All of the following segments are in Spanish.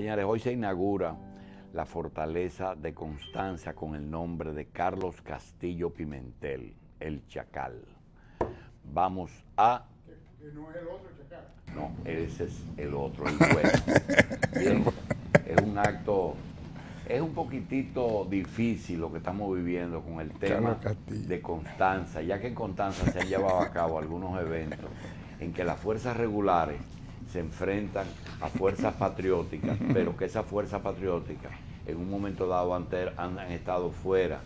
Señores, hoy se inaugura la fortaleza de Constanza con el nombre de Carlos Castillo Pimentel, el Chacal. Vamos a... Que no es el otro Chacal. No, ese es el otro, el bueno. Bien, es un acto, es un poquitito difícil lo que estamos viviendo con el tema de Constanza, ya que en Constanza se han llevado a cabo algunos eventos en que las fuerzas regulares se enfrentan a fuerzas patrióticas, pero que esas fuerzas patrióticas en un momento dado han, ter- han- han estado fuera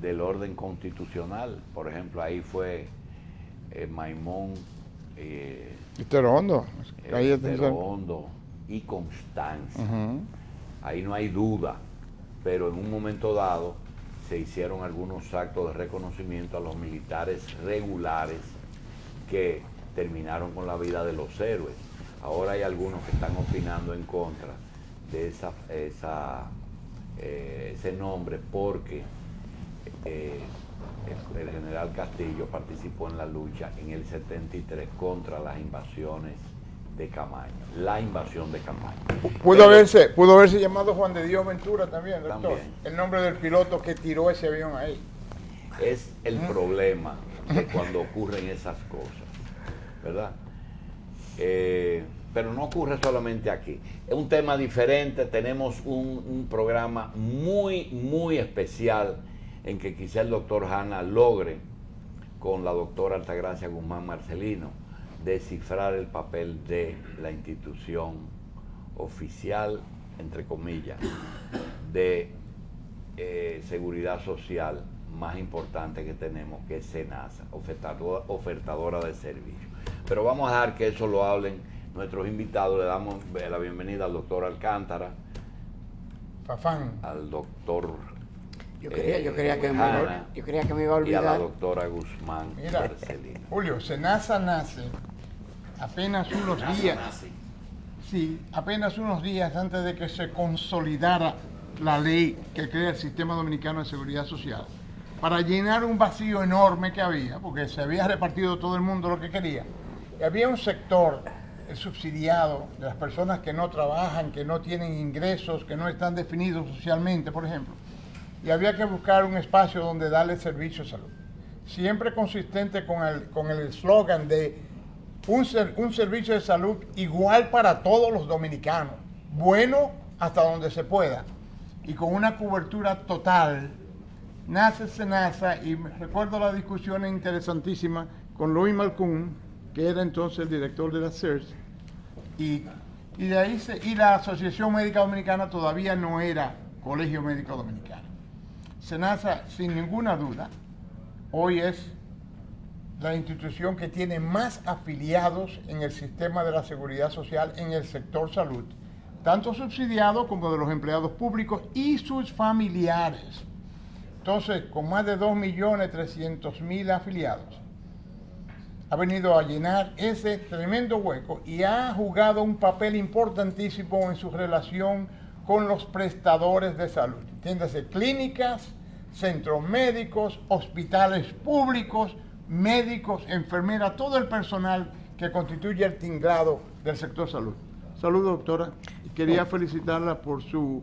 del orden constitucional. Por ejemplo, ahí fue eh, Maimón, eh, Hondo. Eh, Hondo y Constanza. Ahí no hay duda, pero en un momento dado se hicieron algunos actos de reconocimiento a los militares regulares que terminaron con la vida de los héroes. Ahora hay algunos que están opinando en contra de esa, esa, eh, ese nombre porque eh, el, el general Castillo participó en la lucha en el 73 contra las invasiones de Camaño, la invasión de Camaño. Pudo Pero- haberse, pudo haberse llamado Juan de Dios Ventura también, doctor. También. El nombre del piloto que tiró ese avión ahí. es el problema de cuando ocurren esas cosas, ¿verdad? Eh, pero no ocurre solamente aquí. Es un tema diferente, tenemos un, programa muy, muy especial en que quizá el doctor Hanna logre, con la doctora Altagracia Guzmán Marcelino, descifrar el papel de la institución oficial, entre comillas, de eh, seguridad social más importante que tenemos, que es SENASA, ofertadora, ofertadora de servicios. Pero vamos a dejar que eso lo hablen nuestros invitados. Le damos eh, la bienvenida al doctor Alcántara, Fafán. al doctor Yo quería, yo eh, quería que me, yo quería que me iba a y a la olvidar. doctora Guzmán Mira, Marcelino. Julio, Senasa nace apenas unos días. Sí, apenas unos días antes de que se consolidara la ley que crea el Sistema Dominicano de Seguridad Social, para llenar un vacío enorme que había, porque se había repartido todo el mundo lo que quería. Y había un sector subsidiado de las personas que no trabajan, que no tienen ingresos, que no están definidos socialmente, por ejemplo. Y había que buscar un espacio donde darle servicio de salud. Siempre consistente con el con el eslogan de un, ser- un servicio de salud igual para todos los dominicanos, bueno hasta donde se pueda, y con una cobertura total. Nace Senasa y recuerdo la discusión interesantísima con Louis Malcún, que era entonces el director de la CERS, y, ahí y la Asociación Médica Dominicana todavía no era Colegio Médico Dominicano. Senasa, sin ninguna duda, hoy es la institución que tiene más afiliados en el sistema de la seguridad social en el sector salud, tanto subsidiado como de los empleados públicos y sus familiares. Entonces, con más de 2.300.000 afiliados, ha venido a llenar ese tremendo hueco y ha jugado un papel importantísimo en su relación con los prestadores de salud. Entiéndase, clínicas, centros médicos, hospitales públicos, médicos, enfermeras, todo el personal que constituye el tinglado del sector salud. Saludos, doctora. Quería felicitarla por su...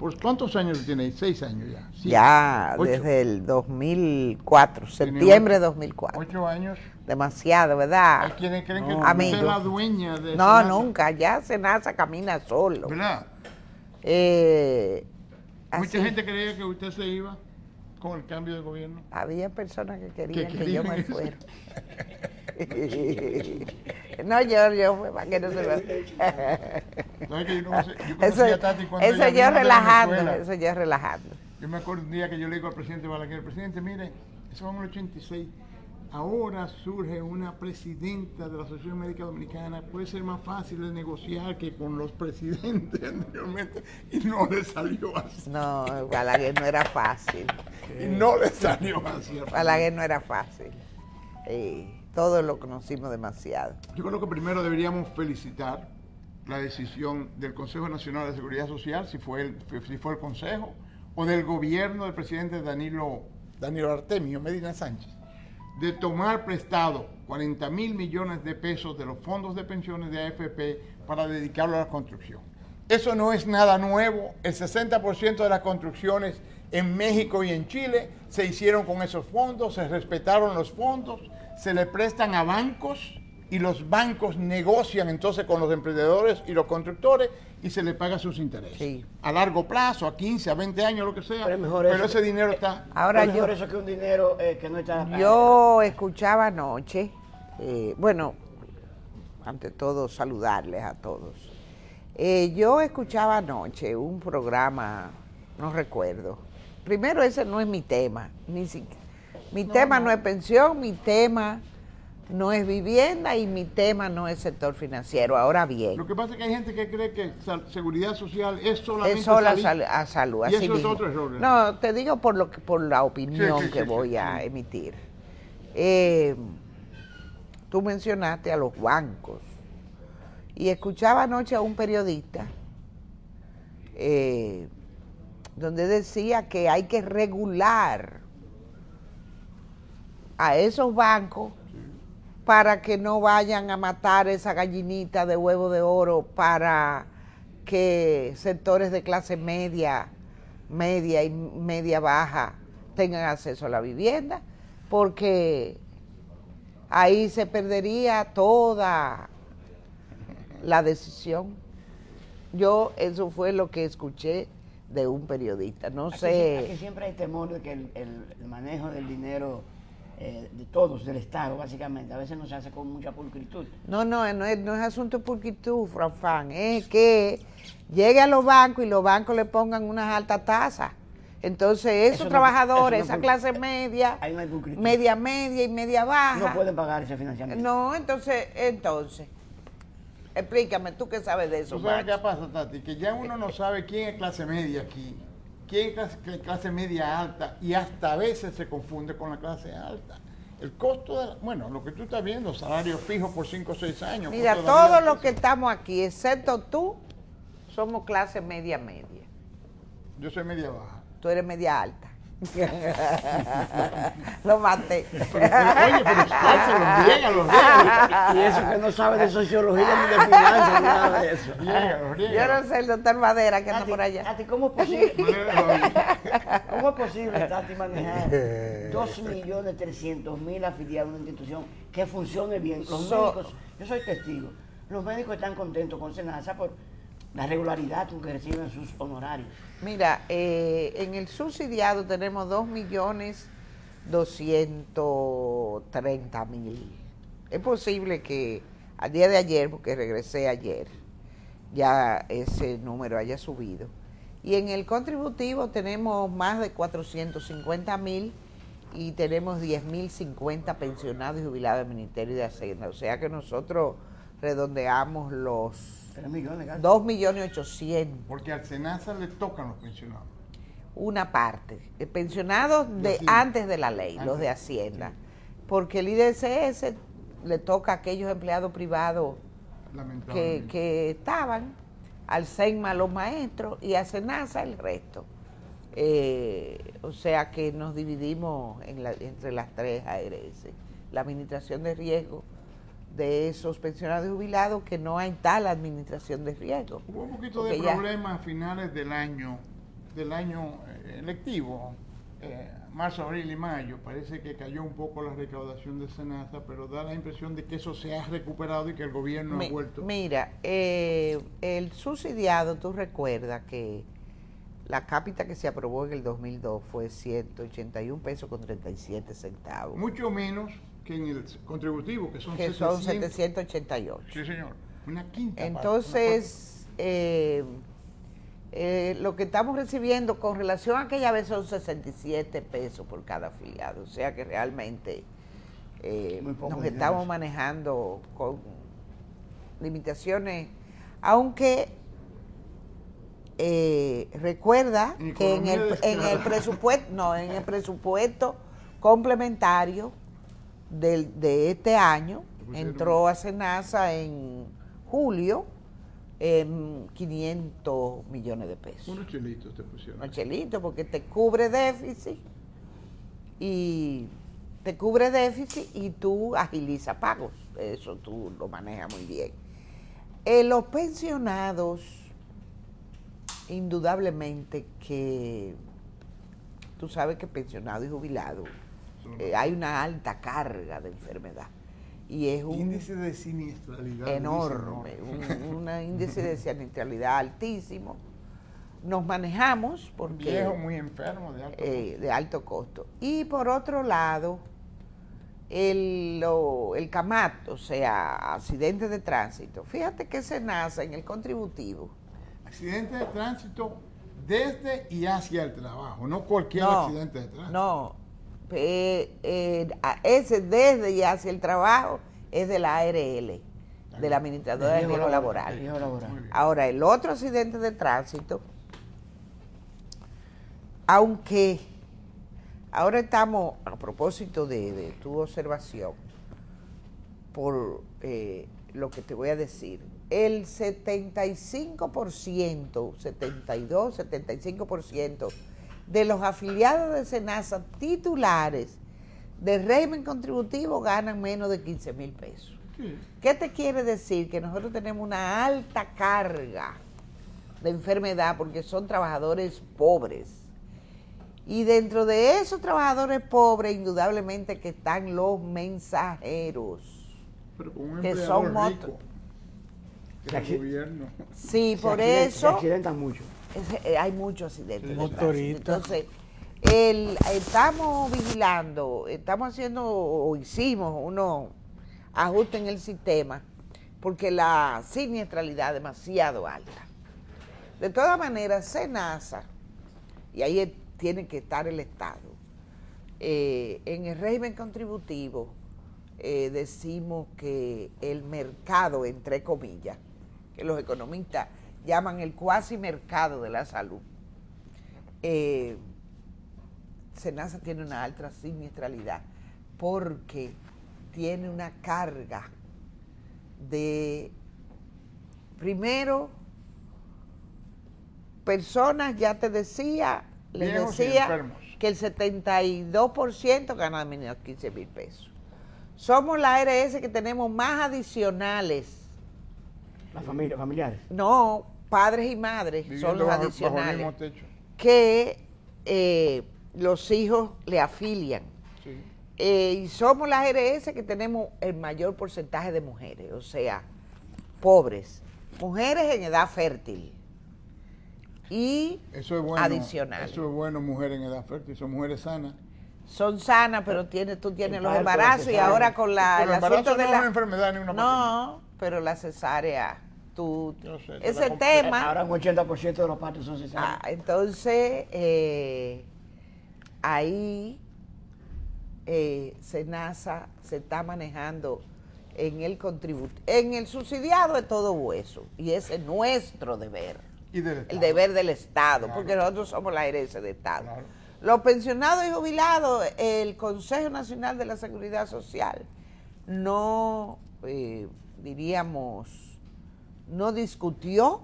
¿Por cuántos años tiene? Seis años ya. Ya Ocho. desde el 2004, Tiene septiembre de ocho- 2004. Ocho años. Demasiado, Hay ¿verdad? quienes creen que No. usted Amigo. es la dueña de No, Senasa. nunca, ya Senasa camina solo. ¿Verdad? Eh, Mucha así, gente creía que usted se iba con el cambio de gobierno. Había personas que querían que, querían yo me fuera. no, yo, yo, para que no se me... ¿Sabes que yo no sé- yo conocí Eso, eso yo relajando, eso yo relajando. Yo me acuerdo un día que yo le digo al presidente Balaguer, presidente, mire, eso fue en el 86, ahora surge una presidenta de la Asociación Médica Dominicana, puede ser más fácil de negociar que con los presidentes anteriormente, y no le salió así. No, Balaguer no era fácil. Y no le salió así. al Balaguer no era fácil. Eh, todos lo conocimos demasiado. Yo creo que primero deberíamos felicitar la decisión del Consejo Nacional de Seguridad Social, si fue el, si fue el Consejo, o del gobierno del presidente Danilo, Danilo Artemio Medina Sánchez, de tomar prestado 40 mil millones de pesos de los fondos de pensiones de AFP para dedicarlo a la construcción. Eso no es nada nuevo. El 60% de las construcciones en México y en Chile se hicieron con esos fondos, se respetaron los fondos, se le prestan a bancos y los bancos negocian entonces con los emprendedores y los constructores y se le paga sus intereses. Sí. A largo plazo, a 15, a 20 años, lo que sea. Pero es mejor pero eso ese dinero está... Ahora es mejor yo, eso que un dinero eh, que no está... yo escuchaba anoche, eh, bueno, ante todo saludarles a todos. Eh, yo escuchaba anoche un programa, no recuerdo. Primero ese no es mi tema, ni siquiera. Mi tema no es pensión, mi tema no es vivienda y mi tema no es sector financiero. Ahora bien, Lo que pasa es que hay gente que cree que seguridad social es solamente es solo a, salud. Y así eso es otro error, ¿eh? No, te digo por lo que, por la opinión Sí, sí, que sí, voy a emitir. Eh, tú mencionaste a los bancos y escuchaba anoche a un periodista eh, donde decía que hay que regular a esos bancos para que no vayan a matar esa gallinita de huevo de oro para que sectores de clase media, media y media baja tengan acceso a la vivienda, porque ahí se perdería toda la decisión. Yo eso fue lo que escuché de un periodista. No Aquí, sé. aquí siempre hay temor de que el, manejo del dinero eh, de todos, del Estado, básicamente, a veces no se hace con mucha pulcritud. No, no, no es, no es asunto de pulcritud, Franfán, es que llegue a los bancos y los bancos le pongan unas altas tasas. Entonces, esos Eso no- trabajadores, eso no esa pul- clase media, Ahí no hay pulcritud. media media y media baja, No pueden pagar ese financiamiento. no, entonces, entonces, explícame, tú qué sabes de eso, ¿Tú sabes Max? qué pasa, Tati? Que ya uno no sabe quién es clase media aquí, quién es clase, clase media alta, y hasta a veces se confunde con la clase alta. El costo de, la- bueno, lo que tú estás viendo, salario fijo por 5 o 6 años. Mira, todos los que estamos aquí, excepto tú, somos clase media media. Yo soy media baja. Tú eres media alta. Lo maté. Oye, pero exprésalo, llégalo, llégalo. Y eso que no sabe de sociología ni de finanzas ni nada de eso. Yo no sé el doctor Madera que anda Tati, por allá. Tati, ¿cómo es posible? ¿Cómo es posible, Tati, manejar 2.300.000 afiliados a una institución que funcione bien? Los So- médicos, yo soy testigo, los médicos están contentos con Senasa por la regularidad con que reciben sus honorarios. Mira, eh, en el subsidiado tenemos 2 millones 230 mil. Es posible que al día de ayer, porque regresé ayer, ya ese número haya subido. Y en el contributivo tenemos más de 450 mil y tenemos 10 mil 50 pensionados y jubilados del Ministerio de Hacienda. O sea que nosotros redondeamos los 3 millones, casi. 2 millones 800 Porque al SENASA le tocan los pensionados. una parte, eh, pensionados de Hacienda. antes de la ley, los de Hacienda, porque el IDCS le toca a aquellos empleados privados que, estaban, al CENMA los maestros y a SENASA el resto. Eh, o sea que nos dividimos en la- entre las tres ARS. La administración de riesgo de esos pensionados y jubilados, que no hay tal administración de riesgo. Hubo un poquito de ya- problemas a finales del año, del año eh, electivo, eh, marzo, abril y mayo. Parece que cayó un poco la recaudación de Senasa, pero da la impresión de que eso se ha recuperado y que el gobierno Mi- ha vuelto. Mira, eh, el subsidiado, tú recuerdas que la cápita que se aprobó en el 2002 fue 181 pesos con 37 centavos, Mucho menos que en el contributivo, que son que son 700. 788. Sí, señor. Una quinta. parte, una Entonces, eh, eh, lo que estamos recibiendo con relación a aquella vez son 67 pesos por cada afiliado. O sea que realmente eh, nos estamos manejando con limitaciones, aunque eh, recuerda que en el, en el presupuesto, no, en el presupuesto complementario de este año entró a Senasa en julio en 500 millones de pesos. Unos chelitos te pusieron. No, chelito, porque te cubre déficit y te cubre déficit y tú agilizas pagos. Eso tú lo manejas muy bien. Eh, los pensionados indudablemente que tú sabes que pensionado y jubilado eh, hay una alta carga de enfermedad y es un índice de siniestralidad enorme, un, un índice de siniestralidad altísimo. Nos manejamos porque viejo muy enfermo de alto, eh, de alto costo. Y por otro lado, el, lo- el CAMAT, o sea, accidentes de tránsito. Fíjate que se nace en el contributivo. accidente de tránsito desde y hacia el trabajo, no cualquier no, accidente de tránsito. no, eh, eh, ese desde y hacia el trabajo es de la ARL, de la Administradora de Riesgo laboral. Ahora, el otro accidente de tránsito, aunque ahora estamos, a propósito de, de tu observación, por eh, lo que te voy a decir, el 75%, 72, 75% de los afiliados de SENASA titulares de régimen contributivo ganan menos de 15 mil pesos. Sí. ¿Qué te quiere decir? Que nosotros tenemos una alta carga de enfermedad porque son trabajadores pobres. Y dentro de esos trabajadores pobres, indudablemente que están los mensajeros. Pero con un Que son rico, que el gobierno. Sí, Se por Se eso accidentan mucho. Eh, hay muchos accidentes. de. Entonces, el- estamos vigilando, estamos haciendo o hicimos unos ajustes en el sistema porque la siniestralidad es demasiado alta. De todas maneras, SENASA, y ahí tiene que estar el Estado, eh, en el régimen contributivo eh, decimos que el mercado, entre comillas, que los economistas llaman el cuasi mercado de la salud, eh, Senasa tiene una alta siniestralidad porque tiene una carga de, primero, personas, ya te decía, les decía que el 72% gana menos de 15 mil pesos. Somos la ARS que tenemos más adicionales, Las familias, familiares. no padres y madres, son los bajo- bajo el adicionales, mismo techo. que eh, los hijos le afilian. Sí. Eh, y somos las ARS que tenemos el mayor porcentaje de mujeres, o sea, pobres, mujeres en edad fértil y Eso es bueno. adicionales. Eso es bueno, mujeres en edad fértil, son mujeres sanas. Son sanas, pero tiene, tú tienes El los embarazos y ahora con la, el el asunto embarazo de no la... es una enfermedad ni una No, pero la cesárea, tú... Sé, ese tema... Ahora un 80% de los partos son cesáreas. Ah, entonces, eh, ahí eh, SENASA se está manejando en el contributo, en el subsidiado de todo hueso, y ese es nuestro deber, Y del el deber del Estado, Claro. porque nosotros somos la herencia del Estado. Claro. Los pensionados y jubilados, el Consejo Nacional de la Seguridad Social no, eh, diríamos, no discutió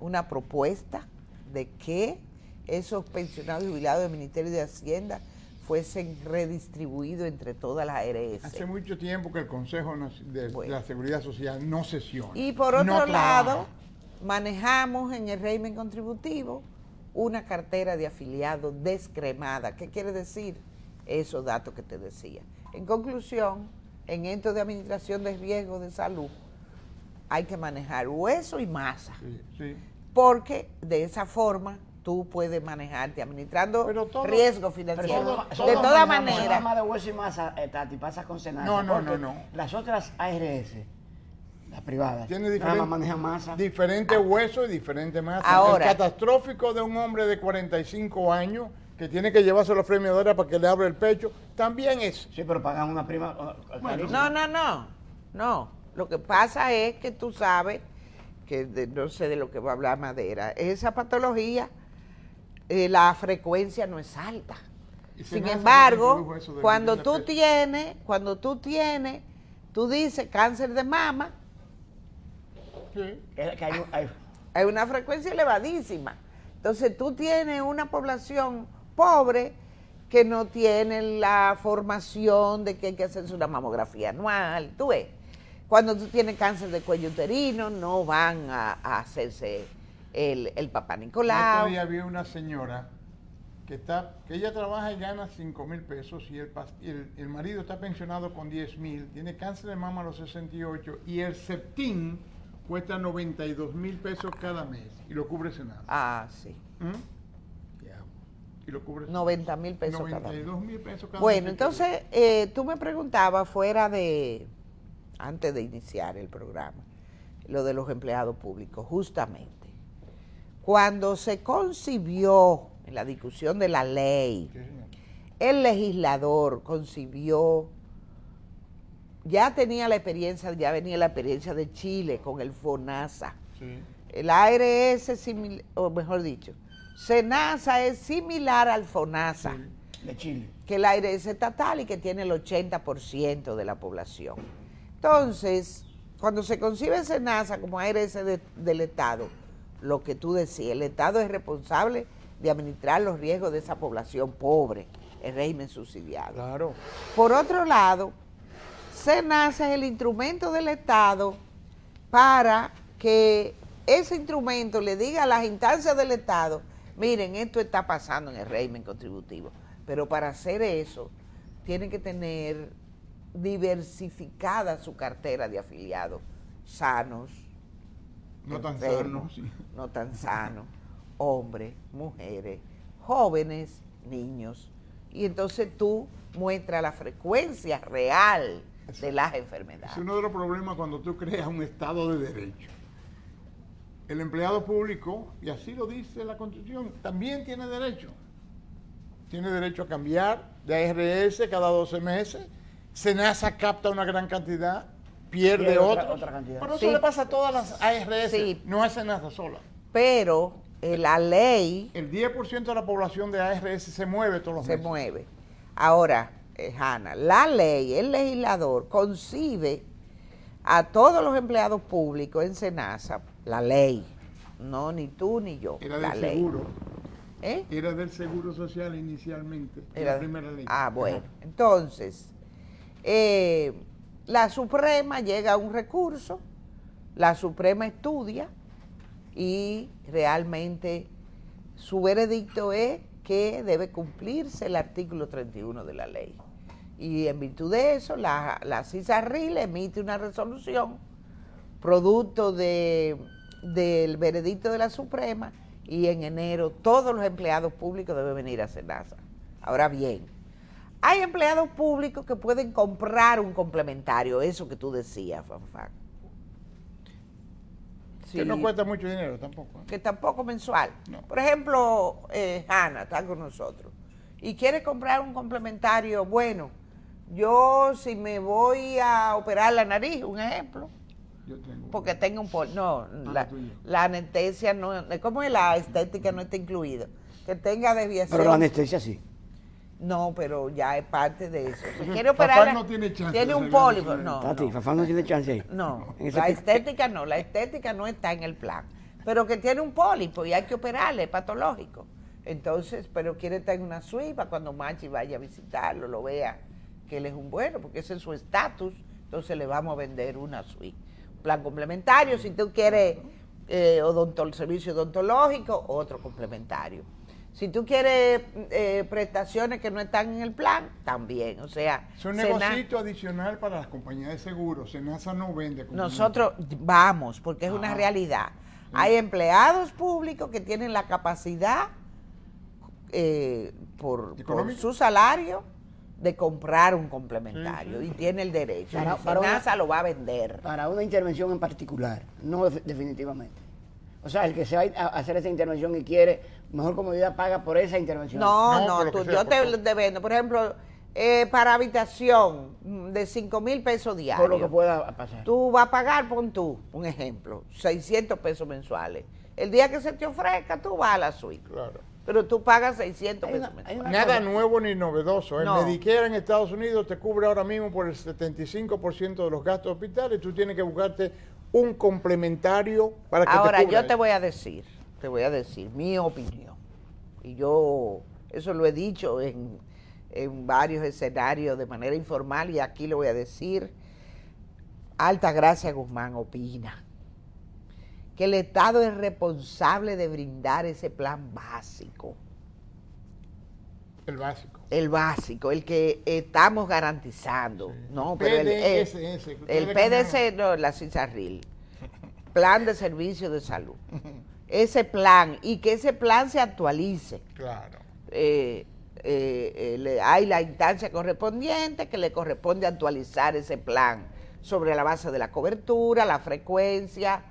una propuesta de que esos pensionados jubilados del Ministerio de Hacienda fuesen redistribuidos entre todas las ARS. Hace mucho tiempo que el Consejo de, Bueno. la Seguridad Social no sesiona. Y por otro no lado, manejamos en el régimen contributivo una cartera de afiliados descremada. ¿Qué quiere decir? Esos datos que te decía. En conclusión, en entes de administración de riesgo de salud hay que manejar hueso y masa, Sí, sí. porque de esa forma tú puedes manejarte administrando Pero todo- riesgo Pero financiero. todo- de todo maneras, nada más de hueso y masa, eh, Tati, pasa con Senasa. No, no, no, no. Las otras ARS, las privadas, Tiene nada diferente, más manejan masa. diferente hueso y diferente masa. Ahora. El catastrófico de un hombre de 45 años que tiene que llevarse a la premiadora para que le abra el pecho, también es. Sí, pero pagan una prima carísima. No, no, no, no. Lo que pasa es que tú sabes, que de- no sé de lo que va a hablar Madera, esa patología, eh, la frecuencia no es alta. Sin embargo, cuando tú tienes, cuando tú tienes, tú dices cáncer de mama, Sí. Es que hay, hay- hay una frecuencia elevadísima. Entonces tú tienes una población pobre que no tiene la formación de que hay que hacerse una mamografía anual. Tú ves, cuando tú tienes cáncer de cuello uterino no van a, a hacerse el, el papá Nicolau. otro día había una señora que está, que ella trabaja y gana 5 mil pesos y el, el, el marido está pensionado con 10 mil, tiene cáncer de mama a los 68 y el septín cuesta 92 mil pesos cada mes y lo cubre Senasa. Ah, sí. ¿Mm? Y lo cubre 90 mil pesos cada mes. 92 mil pesos cada Bueno, entonces eh, tú me preguntabas fuera de, antes de iniciar el programa, lo de los empleados públicos, justamente. Cuando se concibió en la discusión de la ley, Sí, el legislador concibió, ya tenía la experiencia, ya venía la experiencia de Chile con el FONASA. Sí. El ARS, o mejor dicho, SENASA es similar al FONASA De Chile. que el aire es estatal y que tiene el 80% de la población. Entonces, cuando se concibe SENASA como ARS de- del Estado, lo que tú decías, el Estado es responsable de administrar los riesgos de esa población pobre, el régimen subsidiado. Claro. Por otro lado, SENASA es el instrumento del Estado para que ese instrumento le diga a las instancias del Estado, miren, esto está pasando en el régimen contributivo. Pero para hacer eso, tiene que tener diversificada su cartera de afiliados, sanos, No tan enfermos, sano, sí. no tan sanos, hombres, mujeres, jóvenes, niños. Y entonces tú muestras la frecuencia real de las enfermedades. Es uno de los problemas cuando tú creas un Estado de Derecho. El empleado público, y así lo dice la Constitución, también tiene derecho. Tiene derecho a cambiar de ARS cada 12 meses. Senasa capta una gran cantidad, pierde, Pierde otra- cantidad. Pero eso Sí. le pasa a todas las ARS, Sí. no a Senasa sola. Pero eh, la ley El 10% de la población de ARS se mueve todos los se meses. mueve. Ahora, eh, Hanna, la ley, el legislador concibe a todos los empleados públicos en Senasa, la ley, no ni tú ni yo, Era la del ley. seguro. ¿Eh? Era del seguro social inicialmente. Era- la primera ley. Ah, bueno. Entonces, eh, la Suprema llega a un recurso, la Suprema estudia y realmente su veredicto es que debe cumplirse el artículo 31 de la ley. Y en virtud de eso, la, la CISARRIL emite una resolución producto de, del veredicto de la Suprema y en enero todos los empleados públicos deben venir a Senasa. Ahora bien, hay empleados públicos que pueden comprar un complementario, eso que tú decías, Fanfan. Que no cuesta mucho dinero tampoco. ¿eh? que tampoco mensual. No. Por ejemplo, eh, Hanna está con nosotros y quiere comprar un complementario. Bueno, yo si me voy a operar la nariz, un ejemplo, Yo tengo. porque tengo un pol no, Ah, la, anestesia no, ¿cómo es la estética no está incluido? Que tenga desviación. Pero la anestesia sí. No, pero ya es parte de eso. Si quiere operar, la- no tiene chance tiene un pólipo, no, Tati, no. Fafá no tiene chance ahí. No, la estética no, la estética no está en el plan, pero que tiene un pólipo y hay que operarle, es patológico. Entonces, pero quiere estar en una suite para cuando Machi vaya a visitarlo, lo vea que él es un bueno, porque ese es su estatus, entonces le vamos a vender una suite. Plan complementario, si tú quieres eh, odonto- servicio odontológico, otro complementario. Si tú quieres eh, prestaciones que no están en el plan, también. O sea, Es un negocito adicional para las compañías de seguros. Senasa no vende. nosotros vamos, porque es una Ajá. realidad. Hay empleados públicos que tienen la capacidad, eh, por, por su salario, de comprar un complementario Sí, sí. y tiene el derecho. Para- para una- Senasa lo va a vender. Para una intervención en particular, no def- definitivamente. O sea, el que se va a hacer esa intervención y quiere mejor comodidad paga por esa intervención. No, No, no, tú- yo te, te vendo, por ejemplo, eh, para habitación mm, de 5 mil pesos diarios. por lo que pueda pasar. Tú vas a pagar, pon tú, un ejemplo, 600 pesos mensuales. El día que se te ofrezca, tú vas a la suite. Claro. Pero tú pagas 600 Hay pesos Nada cosa- nuevo ni novedoso. El No. Medicare en Estados Unidos te cubre ahora mismo por el 75% de los gastos hospitales. Tú tienes que buscarte un complementario para que Ahora, te cubra yo te voy a decir, te voy a decir mi opinión. Y yo, eso lo he dicho en, en varios escenarios de manera informal y aquí lo voy a decir. Alta Gracia Guzmán opina que el Estado es responsable de brindar ese plan básico, El básico. el básico, el que estamos garantizando, ¿no? Pero el, el- el le PDS, no, la CISARRIL, Plan de Servicio de Salud. Ese plan, y que ese plan se actualice. Claro. eh, eh, eh, le- hay la instancia correspondiente que le corresponde actualizar ese plan sobre la base de la cobertura, la frecuencia,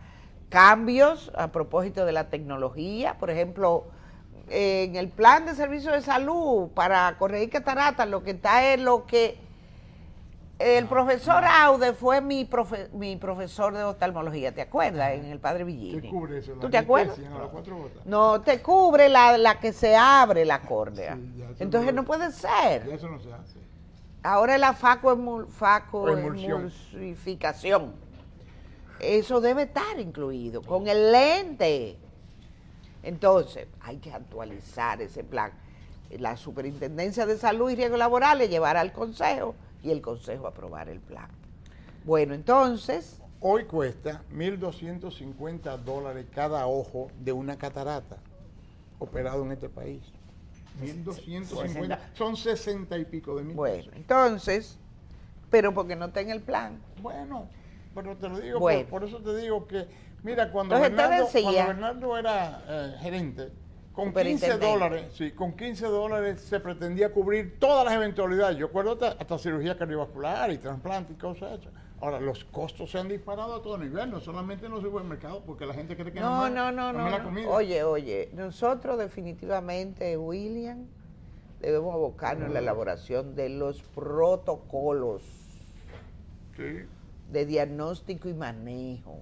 cambios a propósito de la tecnología, por ejemplo, en el plan de servicio de salud para corregir cataratas, lo que está es lo que el profesor Aude fue mi, profe- mi profesor de oftalmología, ¿te acuerdas? En el Padre Villini. ¿Qué cubre eso? La ¿Tú te acuerdas? ¿no? Te cubre la, la que se abre la córnea. Sí, ya, Entonces no- no puede Ya ser. eso no se hace. Ahora es la faco, emul, faco Emulsión. emulsificación. Eso debe estar incluido con el lente. Entonces, hay que actualizar ese plan. La Superintendencia de Salud y Riesgos Laborales llevará al Consejo y el Consejo aprobar el plan. Bueno, entonces, Hoy cuesta 1.250 dólares cada ojo de una catarata operado en este país. 1.250. Son 60 y pico de mil bueno, pesos. entonces, pero porque no está en el plan. Bueno, pero te lo digo, Bueno. por, por eso te digo que, mira, cuando, Entonces, Bernardo, decía- cuando Bernardo era eh, gerente, con 15 Superintendente. dólares, sí, con 15 dólares se pretendía cubrir todas las eventualidades. Yo acuerdo hasta, hasta cirugía cardiovascular y trasplante y cosas esas. Ahora, los costos se han disparado a todo nivel, no solamente en los supermercados, porque la gente cree que No, nomás no, no, no. la no. comida. Oye, oye, nosotros definitivamente, William, debemos abocarnos en la elaboración de los protocolos Sí. De diagnóstico y manejo.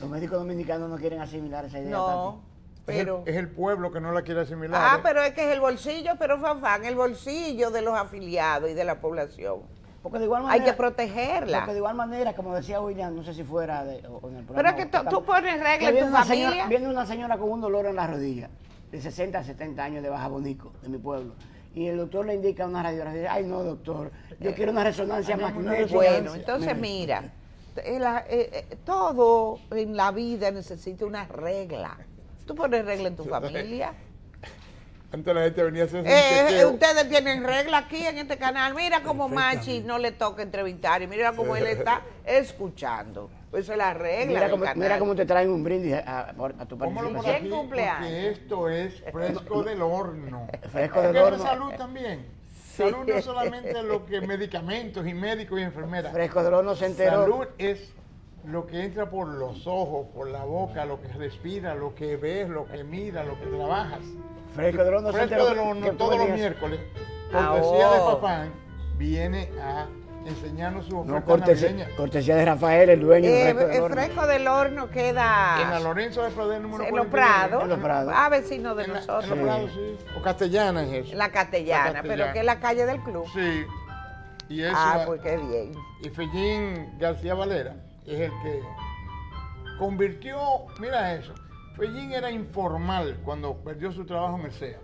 Los médicos dominicanos no quieren asimilar esa idea. No, Es el- pero... es el pueblo que no la quiere asimilar. Ah, ¿eh? pero es que es el bolsillo, pero fanfán, el bolsillo de los afiliados y de la población. Porque de igual Hay manera. que protegerla. Porque de igual manera, como decía William, no sé si fuera de, o en el Pero es que tú- pones regla que en tu una familia. Señora, viene una señora con un dolor en la rodilla, de 60 a 70 años de Baja Bonico, de mi pueblo. Y el doctor le indica una radiografía. Ay, no, doctor, yo quiero una resonancia magnética. Bueno, entonces mira, eh, la- eh, eh, todo en la vida necesita una regla. Tú pones regla en tu familia. Antes la gente venía a hacer un Eh, eh, ustedes tienen regla aquí en este canal. Mira cómo Machi no le toca entrevistar y mira cómo él está escuchando. Pues esa es la regla. Mira del cómo, canal. mira cómo te traen un brindis a, a- a tu participación. ¿Quién cumpleaños? porque esto es fresco del horno. Fresco del Porque es de horno. salud también. Salud no es solamente lo que medicamentos y médicos y enfermeras. Fresco del horno se enteró. Salud es lo que entra por los ojos, por la boca, lo que respira, lo que ves, lo que miras, lo que trabajas. Fresco del horno se Fresco horno que tú todos los miércoles, Ah, cortesía de oh. papá, viene a enseñarnos su No, oferta cortesía, navideña. cortesía de Rafael, el dueño Eh, del fresco del el horno. fresco del horno En la queda Lorenzo de Pradel número en los 49. prados. En los Prados. Ah, vecino de En la- nosotros. En los prados, sí. O castellana es eso. La castellana, La pero que es la calle del club. Sí. Y eso. Ah, pues qué bien. Y Fellín García Valera es el que convirtió, mira eso, Fellín era informal cuando perdió su trabajo en el CEA.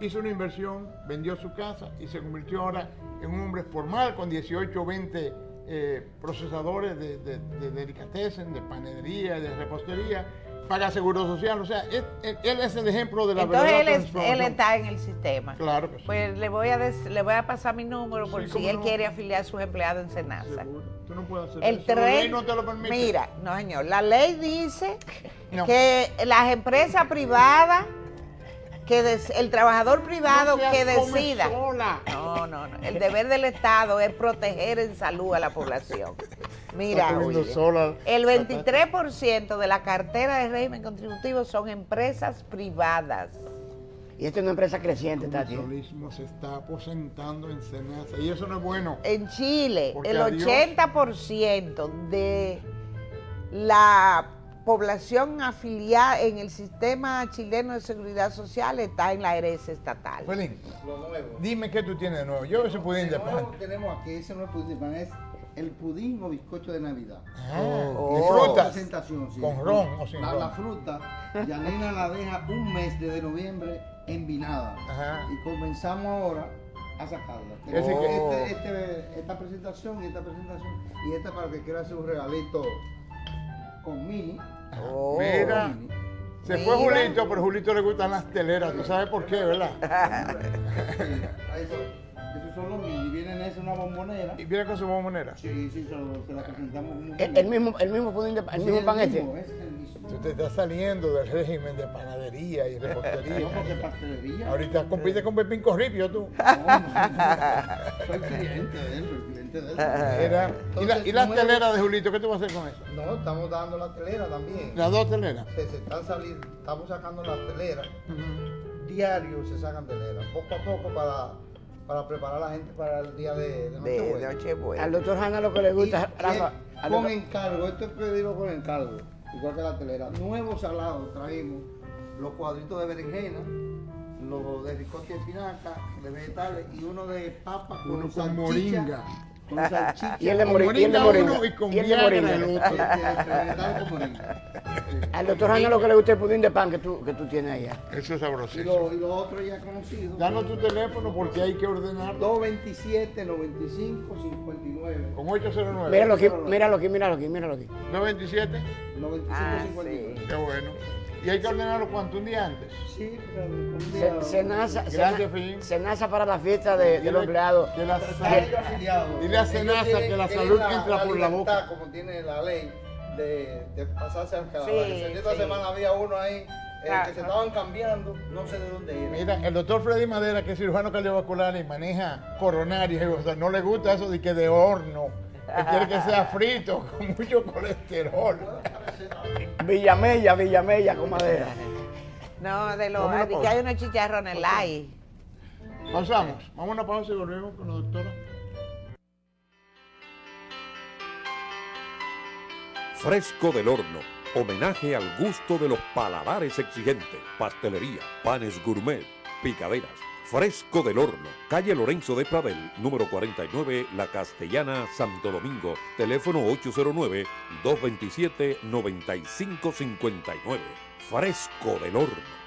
Hizo una inversión, vendió su casa y se convirtió ahora en un hombre formal con 18 o 20 eh, procesadores de, de, de delicatessen, de panadería, de repostería, paga seguro social. O sea, él, él es el ejemplo de la Entonces verdadera él, transformación. él está en el sistema. Claro que sí. Pues le voy a des- le voy a pasar mi número por Sí, si él no. quiere afiliar a sus empleados en Senasa. Tú no puedes hacer El eso. La ley no te lo permite. mira, no señor, la ley dice No. que las empresas privadas, que des- el trabajador privado No que decida. No, no, no. El deber del Estado es proteger en salud a la población. Mira, oye, sola. el 23% de la cartera de régimen contributivo son empresas privadas. Y esta es una empresa creciente, El Tati. comercialismo se está aposentando en Senasa y eso no es bueno. En Chile, el adiós. 80% de la población afiliada en el sistema chileno de seguridad social está en la herencia estatal. Felín, Lo nuevo. dime qué tú tienes de nuevo. Yo ese pudín de Lo nuevo pan. que tenemos aquí, ese no es pudín de pan, es el pudín o bizcocho de Navidad. Ah, Oh. ¿y frutas? Presentación, sí. ¿Con ron o sin la, ron? La fruta, Yanina la deja un mes desde noviembre envinada. Ajá. Y comenzamos ahora a sacarla. Este- este- esta presentación y esta presentación y esta para que quiera hacer un regalito con mini. Oh. Mira, se fue Mira. Julito, pero Julito le gustan las teleras. ¿Tú sabes por qué, verdad? Eso, esos son los mini. Vienen esa una bombonera. Y viene con su bombonera. Sí, sí, se, lo- se la presentamos El, el mismo, el mismo pudín, de- el Sí, mismo pan este. mismo, ese es el mismo. Tú te estás saliendo del régimen de panadería y No, repostería. porque pastelería. Ahorita compite con Pepín Corripio tú. No, no, soy cliente de él, de él. Mira, ¿Y, la- Entonces, y las nuevo- teleras de Julito? ¿Qué tú vas a hacer con eso? No, estamos dando la telera también. Las dos teleras. Se, se están saliendo, estamos sacando las teleras. Diario se sacan teleras, poco a poco para, para preparar a la gente para el día de, de De Nochebuena. Nochebuena. Al doctor Hanna lo que le gusta, y Rafa. con doctor- encargo, esto es pedido con encargo, igual que la telera. Nuevos salados traímos los cuadritos de berenjena, los de ricota y espinaca, de vegetales y uno de papa con Uno con salchicha, moringa. Con salchicha. Y el de Con moringa. Y el de moringa uno y con y el de Viagra moringa. el otro. Al doctor Hanna lo que le gusta es el pudín de pan que tú, que tú tienes allá. Eso es Y sabrosísimo. los y los otros ya conocidos. Danos tu teléfono porque hay que ordenarlo 227 95 59 con 809. Míralo aquí, míralo aquí, míralo aquí, míralo aquí. 227. 95 Ah, 59. sí. Qué bueno. Y hay que ordenarlo cuánto un día antes. Sí, pero un Se, día- cenaza, Gracias, Fellín. cenaza para la fiesta de, de los empleados. Que la, afiliados. Dile a tienen- que la salud entra por la boca. Como tiene la ley de, de pasarse al cada Sí, Esta sí. semana había uno ahí eh, que se estaban cambiando, no sé de dónde era. Mira, el doctor Freddy Madera, que es cirujano cardiovascular y maneja coronarias, o sea, no le gusta eso de que de horno. Él quiere que sea frito, con mucho colesterol. Villamella, Villamella con madera. No, de una de que hay unos chicharrones light. Pausamos. Vamos a una pausa y volvemos con la doctora. Fresco del horno. Homenaje al gusto de los paladares exigentes. Pastelería, panes gourmet, picaderas. Fresco del horno. Calle Lorenzo de Pradel, número 49, La Castellana, Santo Domingo. Teléfono 809-227-9559. Fresco del horno.